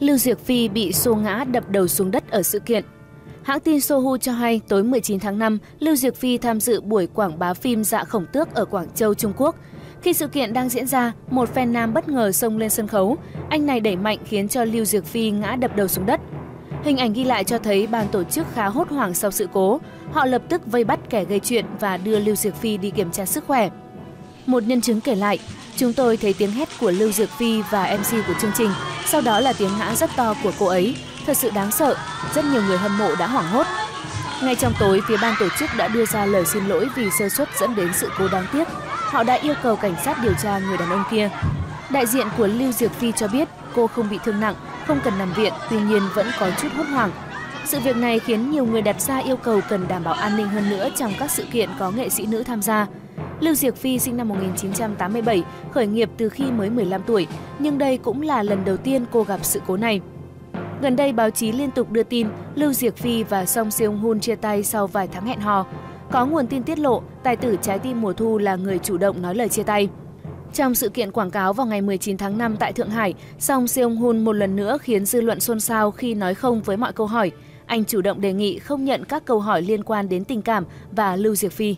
Lưu Diệc Phi bị xô ngã đập đầu xuống đất ở sự kiện. Hãng tin Sohu cho hay tối 19 tháng 5, Lưu Diệc Phi tham dự buổi quảng bá phim Dạ Khổng Tước ở Quảng Châu, Trung Quốc. Khi sự kiện đang diễn ra, một fan nam bất ngờ xông lên sân khấu. Anh này đẩy mạnh khiến cho Lưu Diệc Phi ngã đập đầu xuống đất. Hình ảnh ghi lại cho thấy ban tổ chức khá hốt hoảng sau sự cố. Họ lập tức vây bắt kẻ gây chuyện và đưa Lưu Diệc Phi đi kiểm tra sức khỏe. Một nhân chứng kể lại, chúng tôi thấy tiếng hét của Lưu Diệc Phi và MC của chương trình, sau đó là tiếng ngã rất to của cô ấy. Thật sự đáng sợ, rất nhiều người hâm mộ đã hoảng hốt. Ngay trong tối, phía ban tổ chức đã đưa ra lời xin lỗi vì sơ suất dẫn đến sự cố đáng tiếc. Họ đã yêu cầu cảnh sát điều tra người đàn ông kia. Đại diện của Lưu Diệc Phi cho biết cô không bị thương nặng, không cần nằm viện, tuy nhiên vẫn có chút hốt hoảng. Sự việc này khiến nhiều người đặt ra yêu cầu cần đảm bảo an ninh hơn nữa trong các sự kiện có nghệ sĩ nữ tham gia. Lưu Diệc Phi sinh năm 1987, khởi nghiệp từ khi mới 15 tuổi, nhưng đây cũng là lần đầu tiên cô gặp sự cố này. Gần đây, báo chí liên tục đưa tin Lưu Diệc Phi và Song Seung Hoon chia tay sau vài tháng hẹn hò. Có nguồn tin tiết lộ, tài tử trái tim mùa thu là người chủ động nói lời chia tay. Trong sự kiện quảng cáo vào ngày 19 tháng 5 tại Thượng Hải, Song Seung Hoon một lần nữa khiến dư luận xôn xao khi nói không với mọi câu hỏi. Anh chủ động đề nghị không nhận các câu hỏi liên quan đến tình cảm và Lưu Diệc Phi.